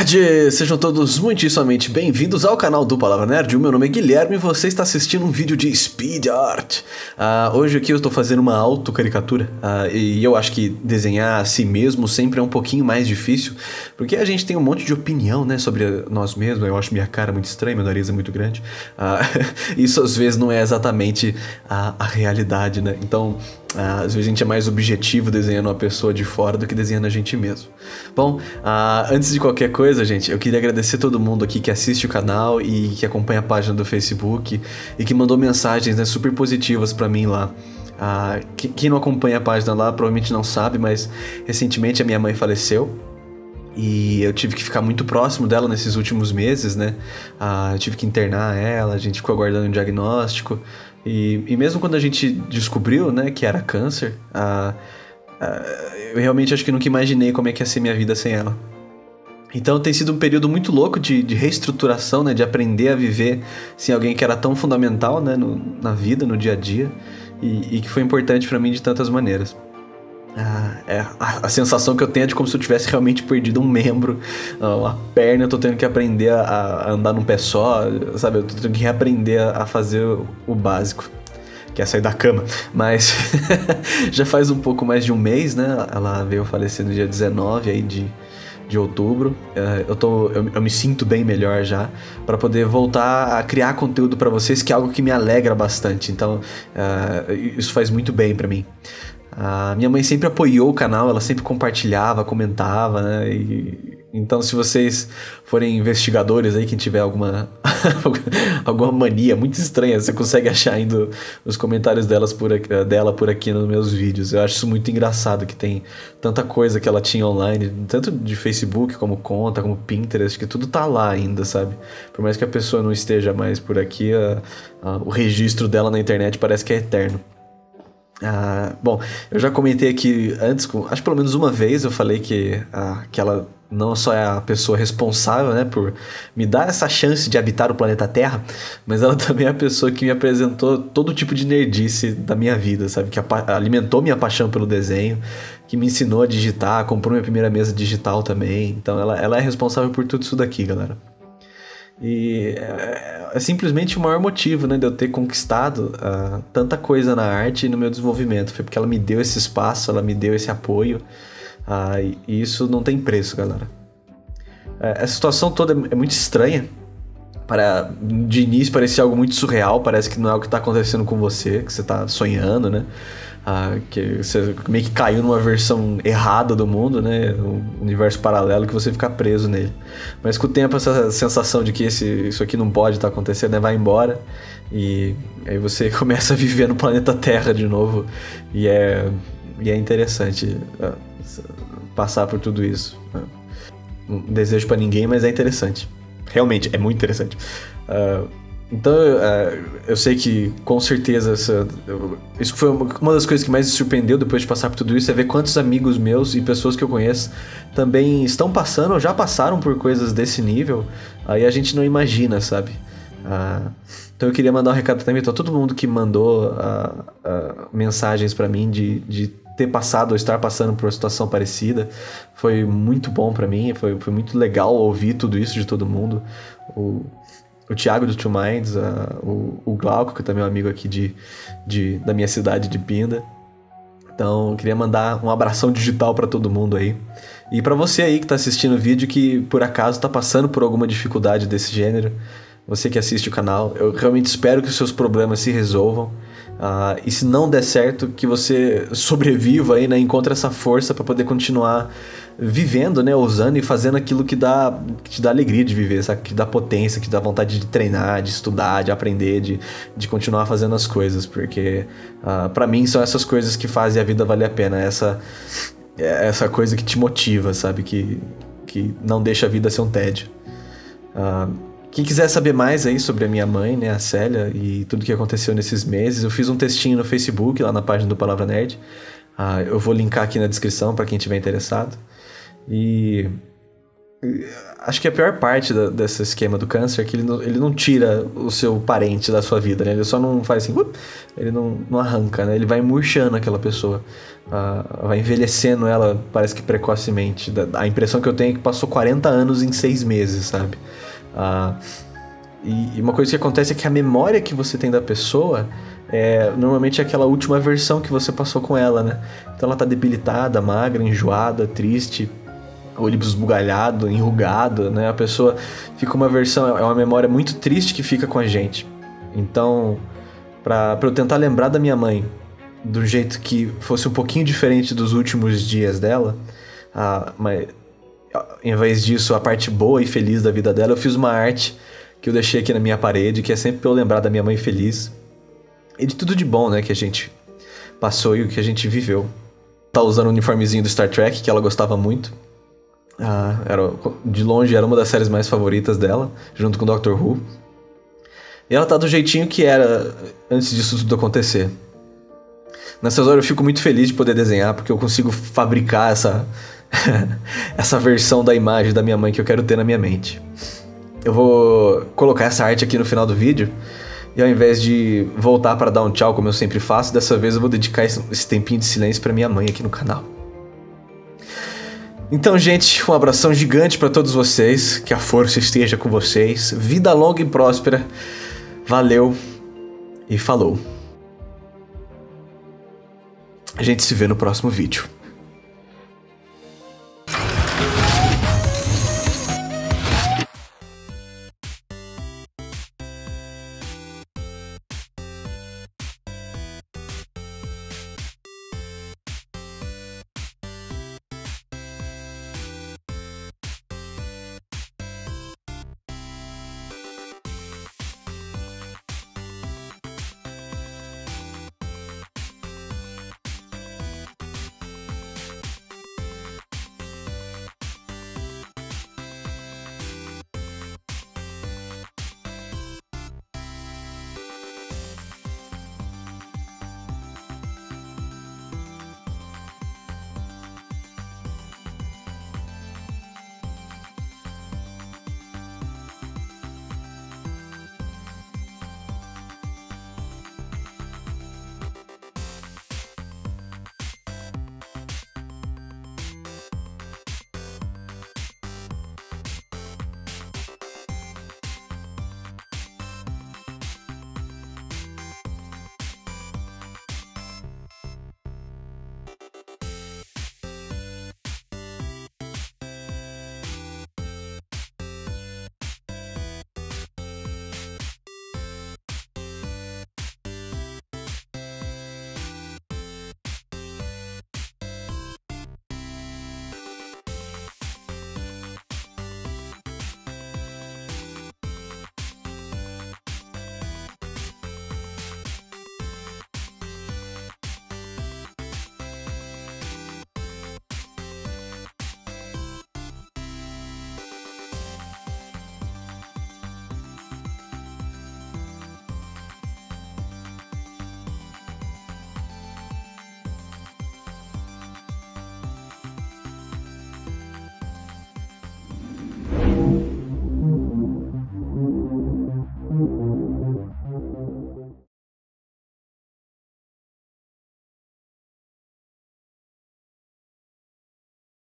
Nerd! Sejam todos muitíssimamente bem-vindos ao canal do Palavra Nerd. O meu nome é Guilherme e você está assistindo um vídeo de Speed Art. Uh, hoje aqui eu estou fazendo uma autocaricatura uh, e eu acho que desenhar a si mesmo sempre é um pouquinho mais difícil, porque a gente tem um monte de opinião né, sobre nós mesmos. Eu acho minha cara muito estranha, meu nariz é muito grande. Uh, isso às vezes não é exatamente a, a realidade, né? Então Uh, às vezes a gente é mais objetivo desenhando uma pessoa de fora do que desenhando a gente mesmo. Bom, uh, antes de qualquer coisa, gente, eu queria agradecer todo mundo aqui que assiste o canal e que acompanha a página do Facebook e que mandou mensagens né, super positivas para mim lá. Uh, quem não acompanha a página lá provavelmente não sabe, mas recentemente a minha mãe faleceu. E eu tive que ficar muito próximo dela nesses últimos meses, né? eu tive que internar ela, a gente ficou aguardando um diagnóstico. E, e mesmo quando a gente descobriu, né, que era câncer, a, a, eu realmente acho que nunca imaginei como é que ia ser minha vida sem ela. Então tem sido um período muito louco de, de reestruturação, né, de aprender a viver sem alguém que era tão fundamental, né, no, na vida, no dia a dia, e, e que foi importante para mim de tantas maneiras. Ah, é, a, a, sensação que eu tenho é de como se eu tivesse realmente perdido um membro, ah, uma perna, eu tô tendo que aprender a, a, andar num pé só, sabe? Eu tô tendo que reaprender a, a fazer o, o básico, que é sair da cama. Mas já faz um pouco mais de um mês, né? Ela veio falecer no dia 19 aí de, de outubro. Uh, eu, tô, eu, eu, me sinto bem melhor já para poder voltar a criar conteúdo para vocês, que é algo que me alegra bastante. Então, uh, isso faz muito bem para mim. A minha mãe sempre apoiou o canal, ela sempre compartilhava, comentava, né? E, então, se vocês forem investigadores aí, quem tiver alguma, alguma mania muito estranha, você consegue achar ainda os comentários delas por dela por aqui nos meus vídeos. Eu acho isso muito engraçado, que tem tanta coisa que ela tinha online, tanto de Facebook como conta, como Pinterest, que tudo tá lá ainda, sabe? Por mais que a pessoa não esteja mais por aqui, a, a, o registro dela na internet parece que é eterno. Ah, bom, eu já comentei aqui antes, acho que pelo menos uma vez eu falei que, ah, que ela não só é a pessoa responsável né, por me dar essa chance de habitar o planeta Terra, mas ela também é a pessoa que me apresentou todo tipo de nerdice da minha vida, sabe? Que alimentou minha paixão pelo desenho, que me ensinou a digitar, comprou minha primeira mesa digital também. Então ela, ela é responsável por tudo isso daqui, galera. E é, é, simplesmente o maior motivo né, de eu ter conquistado uh, tanta coisa na arte e no meu desenvolvimento. Foi porque ela me deu esse espaço, ela me deu esse apoio. Uh, e isso não tem preço, galera. Uh, essa situação toda é, é muito estranha. Para, de início parecia algo muito surreal, parece que não é o que está acontecendo com você, que você está sonhando, né? ah, que você meio que caiu numa versão errada do mundo, né? Um universo paralelo que você fica preso nele. Mas com o tempo essa sensação de que esse, isso aqui não pode estar tá acontecendo, né? vai embora e aí você começa a viver no planeta Terra de novo e é, e é interessante uh, passar por tudo isso. Uh, não desejo para ninguém, mas é interessante. Realmente, é muito interessante. Uh, então, uh, eu sei que com certeza essa, isso foi uma das coisas que mais me surpreendeu depois de passar por tudo isso é ver quantos amigos meus e pessoas que eu conheço também estão passando ou já passaram por coisas desse nível. Aí a gente não imagina, sabe? Uh, então eu queria mandar um recado também para todo mundo que mandou mensagens para mim de, de ter passado ou estar passando por uma situação parecida. Foi muito bom para mim, foi, foi muito legal ouvir tudo isso de todo mundo. O, o Thiago do Two Minds, a, o, o Glauco, que também é um amigo aqui de, de, da minha cidade de Pinda. Então, queria mandar um abração digital para todo mundo aí. E para você aí que está assistindo o vídeo que por acaso está passando por alguma dificuldade desse gênero, você que assiste o canal, eu realmente espero que os seus problemas se resolvam. Uh, e se não der certo, que você sobreviva aí, né? Encontre essa força para poder continuar vivendo, né? Usando e fazendo aquilo que dá que te dá alegria de viver, sabe? Que dá potência, que dá vontade de treinar, de estudar, de aprender, de, de continuar fazendo as coisas. Porque uh, ah, para mim são essas coisas que fazem a vida valer a pena. Essa, essa coisa que te motiva, sabe? Que, que não deixa a vida ser um tédio. Uh, quem quiser saber mais aí sobre a minha mãe, né, a Célia, e tudo que aconteceu nesses meses, eu fiz um textinho no Facebook, lá na página do Palavra Nerd. Ah, eu vou linkar aqui na descrição para quem tiver interessado. E Acho que a pior parte da, desse esquema do câncer é que ele não, ele não tira o seu parente da sua vida, né? Ele só não faz assim, ele não, não arranca, né? Ele vai murchando aquela pessoa, uh, vai envelhecendo ela, parece que precocemente. A impressão que eu tenho é que passou 40 anos em seis meses, sabe? Uh, e, e uma coisa que acontece é que a memória que você tem da pessoa é, normalmente é aquela última versão que você passou com ela, né? Então ela tá debilitada, magra, enjoada, triste, olho esbugalhado, enrugado, né? A pessoa fica uma versão, é uma memória muito triste que fica com a gente. Então, para eu tentar lembrar da minha mãe do jeito que fosse um pouquinho diferente dos últimos dias dela, ah, mas em vez disso, a parte boa e feliz da vida dela, eu fiz uma arte que eu deixei aqui na minha parede, que é sempre pra eu lembrar da minha mãe feliz. E de tudo de bom, né, que a gente passou e o que a gente viveu. Tá usando o uniformezinho do Star Trek, que ela gostava muito. Ah, era, de longe era uma das séries mais favoritas dela, junto com Doctor Who. E ela tá do jeitinho que era antes disso tudo acontecer. Nessas horas eu fico muito feliz de poder desenhar, porque eu consigo fabricar essa, essa versão da imagem da minha mãe que eu quero ter na minha mente. Eu vou colocar essa arte aqui no final do vídeo. E ao invés de voltar para dar um tchau, como eu sempre faço, dessa vez eu vou dedicar esse tempinho de silêncio para minha mãe aqui no canal. Então, gente, um abração gigante para todos vocês. Que a força esteja com vocês. Vida longa e próspera. Valeu e falou. A gente se vê no próximo vídeo.